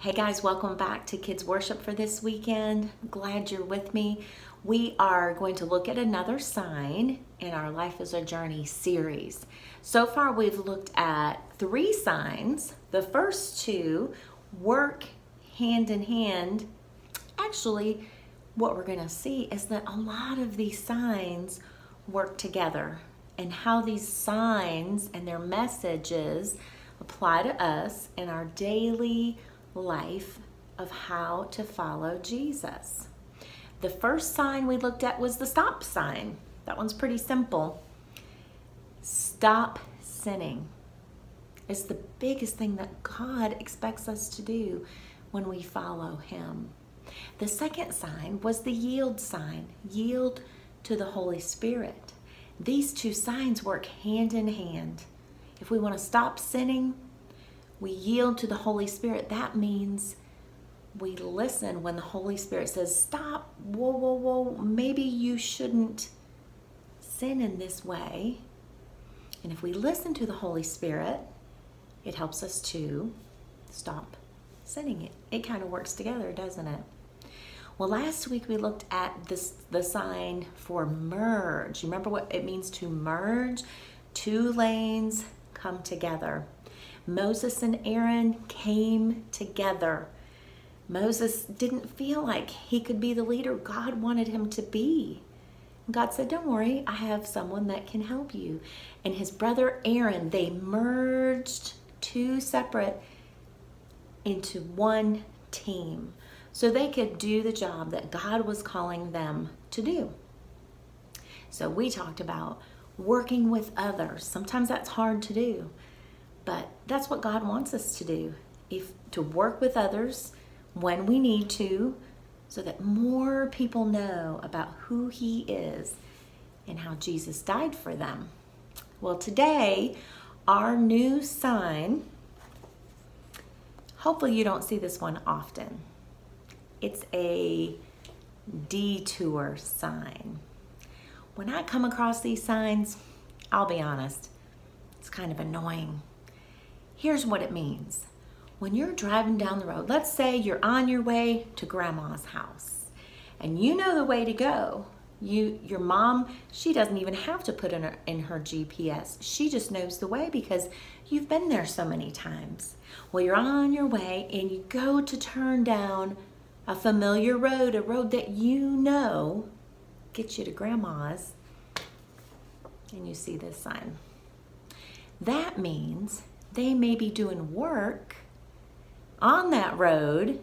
Hey guys, welcome back to Kids Worship for this weekend. Glad you're with me. We are going to look at another sign in our Life is a Journey series. So far, we've looked at three signs. The first two work hand in hand. Actually, what we're going to see is that a lot of these signs work together and how these signs and their messages apply to us in our daily life of how to follow Jesus. The first sign we looked at was the stop sign. That one's pretty simple. Stop sinning. It's the biggest thing that God expects us to do when we follow Him. The second sign was the yield sign yield to the Holy Spirit. These two signs work hand in hand. If we want to stop sinning, we yield to the Holy Spirit. That means we listen when the Holy Spirit says, Stop, whoa, whoa, whoa, maybe you shouldn't sin in this way. And if we listen to the Holy Spirit, it helps us to stop sinning. It, it kind of works together, doesn't it? Well, last week we looked at this the sign for merge. You remember what it means to merge? Two lanes come together. Moses and Aaron came together. Moses didn't feel like he could be the leader God wanted him to be. God said, Don't worry, I have someone that can help you. And his brother Aaron, they merged two separate into one team so they could do the job that God was calling them to do. So we talked about working with others. Sometimes that's hard to do. But that's what God wants us to do. If to work with others when we need to so that more people know about who he is and how Jesus died for them. Well, today our new sign hopefully you don't see this one often. It's a detour sign. When I come across these signs, I'll be honest, it's kind of annoying Here's what it means. When you're driving down the road, let's say you're on your way to grandma's house and you know the way to go. You, your mom, she doesn't even have to put in her, in her GPS. She just knows the way because you've been there so many times. Well, you're on your way and you go to turn down a familiar road, a road that you know gets you to grandma's, and you see this sign. That means they may be doing work on that road,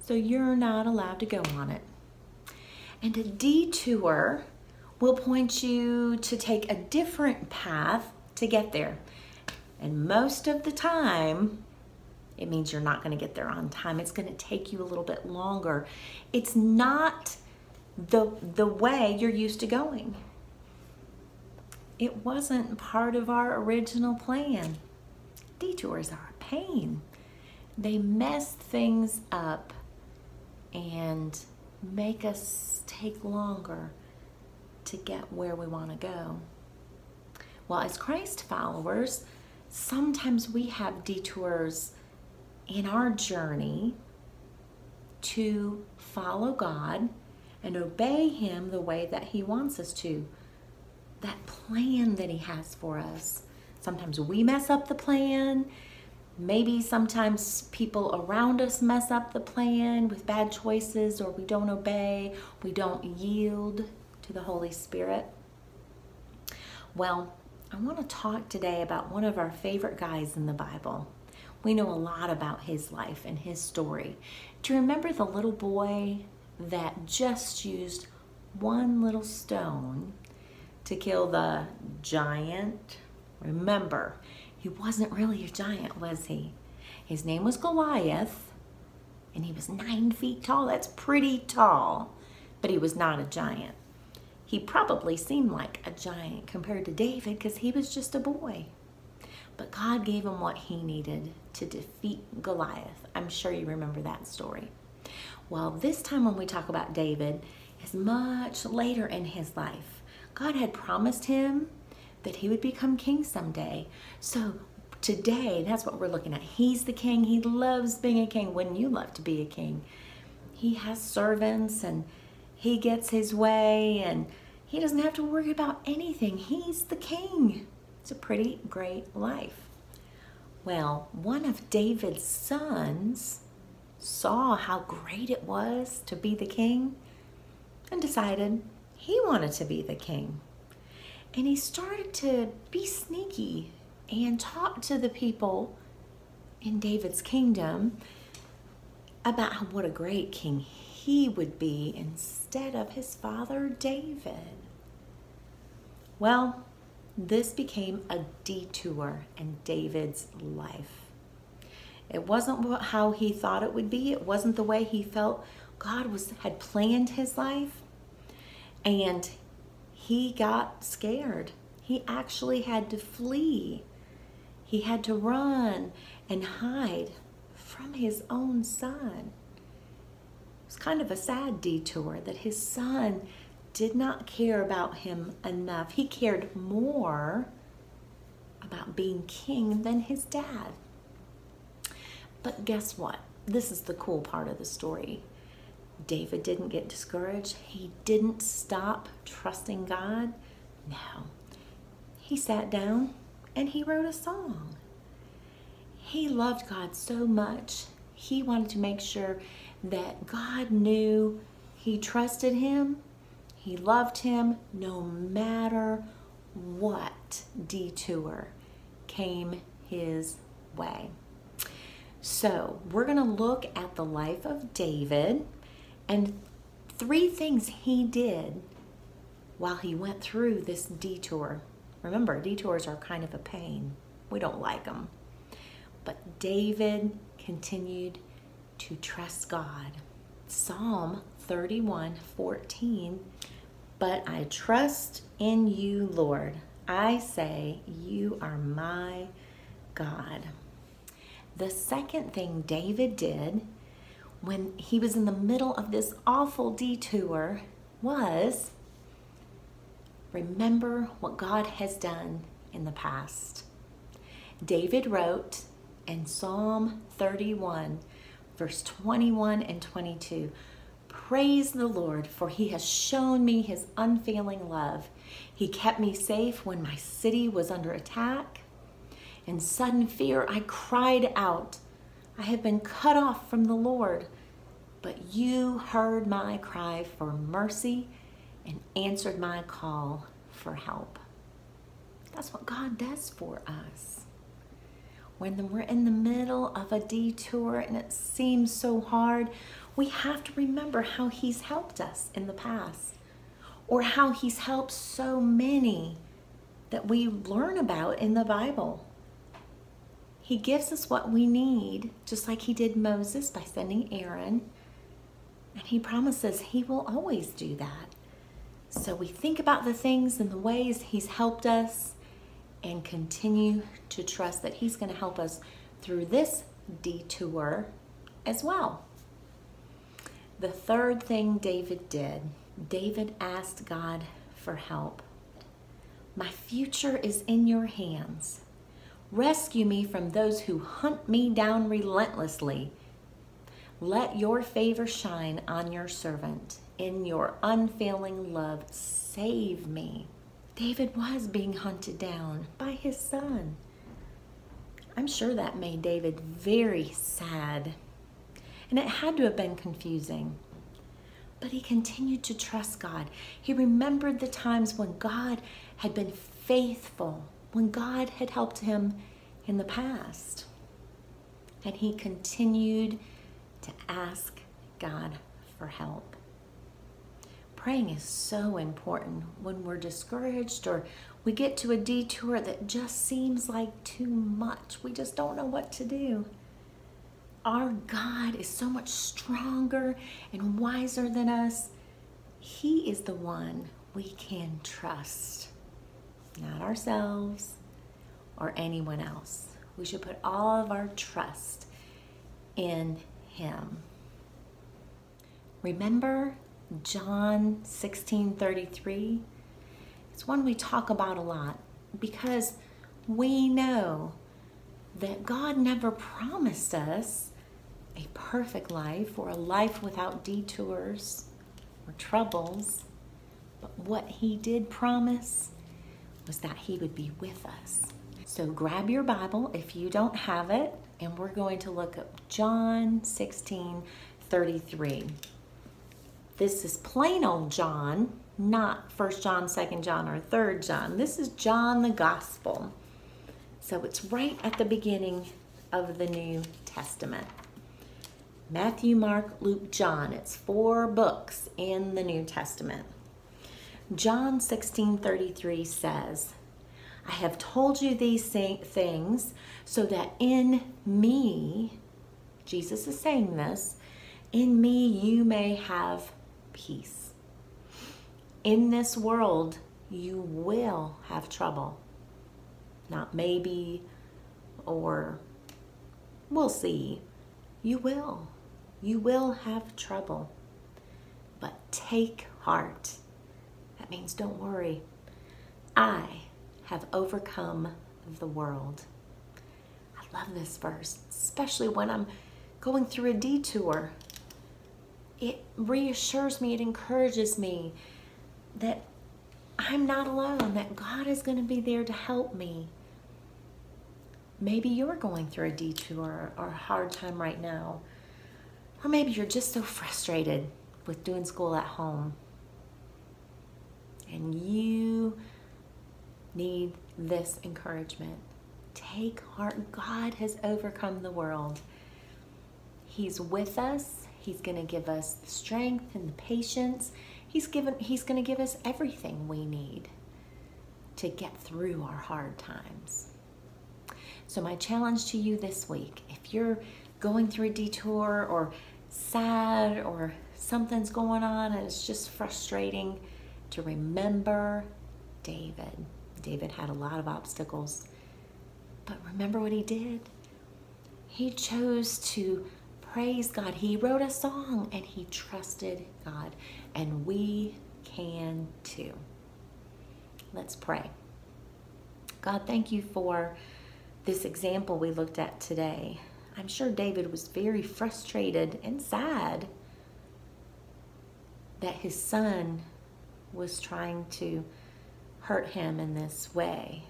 so you're not allowed to go on it. And a detour will point you to take a different path to get there. And most of the time, it means you're not going to get there on time. It's going to take you a little bit longer. It's not the the way you're used to going. It wasn't part of our original plan detours are a pain. They mess things up and make us take longer to get where we want to go. Well, as Christ followers, sometimes we have detours in our journey to follow God and obey Him the way that He wants us to. That plan that He has for us. Sometimes we mess up the plan. Maybe sometimes people around us mess up the plan with bad choices or we don't obey, we don't yield to the Holy Spirit. Well, I want to talk today about one of our favorite guys in the Bible. We know a lot about his life and his story. Do you remember the little boy that just used one little stone to kill the giant Remember, he wasn't really a giant, was he? His name was Goliath, and he was nine feet tall. That's pretty tall, but he was not a giant. He probably seemed like a giant compared to David because he was just a boy. But God gave him what he needed to defeat Goliath. I'm sure you remember that story. Well, this time when we talk about David is much later in his life. God had promised him that he would become king someday. So today, that's what we're looking at. He's the king. He loves being a king. When you love to be a king, he has servants and he gets his way and he doesn't have to worry about anything. He's the king. It's a pretty great life. Well, one of David's sons saw how great it was to be the king and decided he wanted to be the king. And he started to be sneaky and talk to the people in David's kingdom about what a great king he would be instead of his father David. Well, this became a detour in David's life. It wasn't how he thought it would be. It wasn't the way he felt God was had planned his life. And he got scared. He actually had to flee. He had to run and hide from his own son. It was kind of a sad detour that his son did not care about him enough. He cared more about being king than his dad. But guess what? This is the cool part of the story. David didn't get discouraged. He didn't stop trusting God. No. He sat down and he wrote a song. He loved God so much. He wanted to make sure that God knew he trusted him, he loved him no matter what detour came his way. So, we're going to look at the life of David and three things he did while he went through this detour. Remember, detours are kind of a pain. We don't like them. But David continued to trust God. Psalm 31 14. But I trust in you, Lord. I say, You are my God. The second thing David did when he was in the middle of this awful detour was remember what God has done in the past. David wrote in Psalm 31, verse 21 and 22 Praise the Lord, for he has shown me his unfailing love. He kept me safe when my city was under attack. In sudden fear, I cried out. I have been cut off from the Lord. But you heard my cry for mercy and answered my call for help. That's what God does for us. When we're in the middle of a detour and it seems so hard, we have to remember how He's helped us in the past or how He's helped so many that we learn about in the Bible. He gives us what we need, just like he did Moses by sending Aaron. And he promises he will always do that. So we think about the things and the ways he's helped us and continue to trust that he's going to help us through this detour as well. The third thing David did, David asked God for help. My future is in your hands. Rescue me from those who hunt me down relentlessly. Let your favor shine on your servant. In your unfailing love, save me. David was being hunted down by his son. I'm sure that made David very sad. And it had to have been confusing. But he continued to trust God. He remembered the times when God had been faithful when God had helped him in the past. And he continued to ask God for help. Praying is so important when we're discouraged or we get to a detour that just seems like too much. We just don't know what to do. Our God is so much stronger and wiser than us. He is the one we can trust not ourselves or anyone else. We should put all of our trust in Him. Remember John 16 33? It's one we talk about a lot because we know that God never promised us a perfect life or a life without detours or troubles. But what He did promise was that He would be with us. So grab your Bible if you don't have it, and we're going to look at John 16 33. This is plain old John, not 1 John, 2 John, or 3 John. This is John the Gospel. So it's right at the beginning of the New Testament. Matthew, Mark, Luke, John. It's four books in the New Testament. John 16:33 says, I have told you these things so that in me, Jesus is saying this, in me you may have peace. In this world, you will have trouble. Not maybe or we'll see. You will. You will have trouble. But take heart. That means don't worry. I have overcome the world. I love this verse, especially when I'm going through a detour. It reassures me, it encourages me that I'm not alone, that God is going to be there to help me. Maybe you're going through a detour or a hard time right now. Or maybe you're just so frustrated with doing school at home. And you need this encouragement. Take heart. God has overcome the world. He's with us. He's going to give us the strength and the patience. He's given he's going to give us everything we need to get through our hard times. So my challenge to you this week, if you're going through a detour or sad or something's going on and it's just frustrating, to remember David. David had a lot of obstacles, but remember what he did? He chose to praise God. He wrote a song and he trusted God, and we can too. Let's pray. God, thank you for this example we looked at today, I'm sure David was very frustrated and sad that his son was trying to hurt him in this way.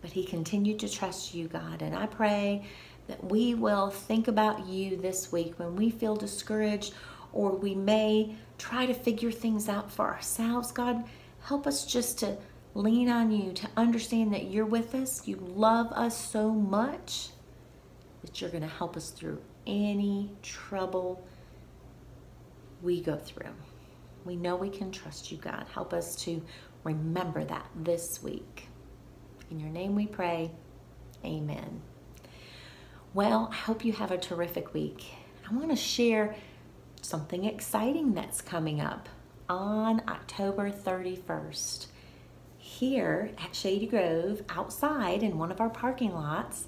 But he continued to trust you, God. And I pray that we will think about you this week when we feel discouraged or we may try to figure things out for ourselves. God, help us just to lean on you to understand that you're with us. You love us so much that you're going to help us through any trouble we go through. We know we can trust you, God. Help us to remember that this week. In your name we pray. Amen. Well, I hope you have a terrific week. I want to share something exciting that's coming up on October 31st here at Shady Grove, outside in one of our parking lots,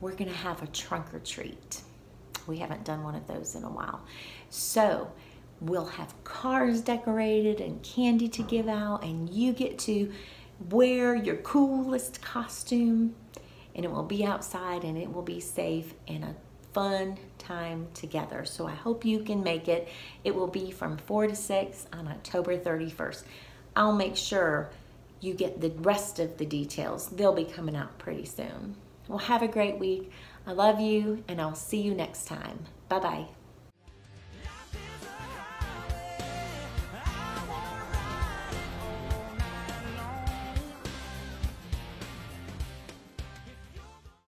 we're gonna have a trunk or treat. We haven't done one of those in a while. So we'll have cars decorated and candy to give out and you get to wear your coolest costume and it will be outside and it will be safe and a fun time together. So I hope you can make it. It will be from 4 to 6 on October 31st. I'll make sure you get the rest of the details. They'll be coming out pretty soon. Well, have a great week. I love you, and I'll see you next time. Bye bye.